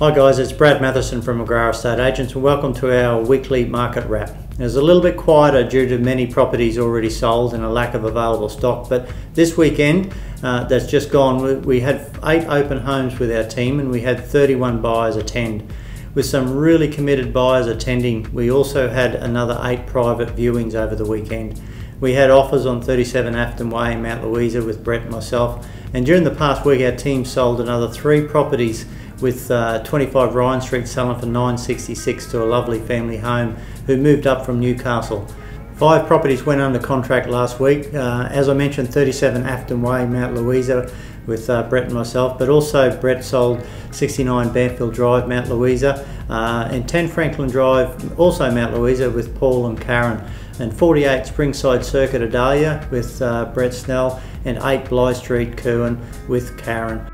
Hi guys, it's Brad Matheson from McGrath Estate Agents and welcome to our weekly market wrap. It's a little bit quieter due to many properties already sold and a lack of available stock, but this weekend uh, that's just gone, we had eight open homes with our team and we had 31 buyers attend. With some really committed buyers attending, we also had another eight private viewings over the weekend. We had offers on 37 Afton Way in Mount Louisa with Brett and myself, and during the past week our team sold another three properties with uh, 25 Ryan Street selling for 966 to a lovely family home who moved up from Newcastle. Five properties went under contract last week. Uh, as I mentioned, 37 Afton Way, Mount Louisa, with uh, Brett and myself, but also Brett sold 69 Banfield Drive, Mount Louisa, uh, and 10 Franklin Drive, also Mount Louisa, with Paul and Karen, and 48 Springside Circuit, Idalia, with uh, Brett Snell, and 8 Bly Street, Kirwan, with Karen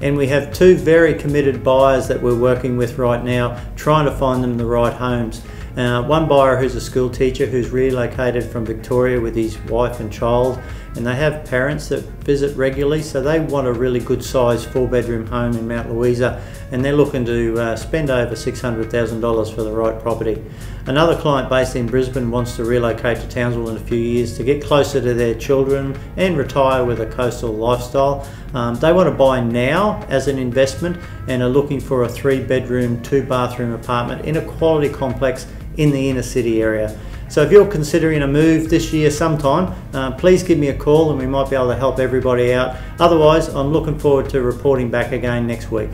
and we have two very committed buyers that we're working with right now trying to find them the right homes. Uh, one buyer who's a school teacher who's relocated from Victoria with his wife and child and they have parents that visit regularly so they want a really good sized four bedroom home in Mount Louisa and they're looking to uh, spend over $600,000 for the right property. Another client based in Brisbane wants to relocate to Townsville in a few years to get closer to their children and retire with a coastal lifestyle. Um, they want to buy now as an investment and are looking for a three bedroom, two bathroom apartment in a quality complex in the inner city area. So if you're considering a move this year sometime, uh, please give me a call and we might be able to help everybody out. Otherwise, I'm looking forward to reporting back again next week.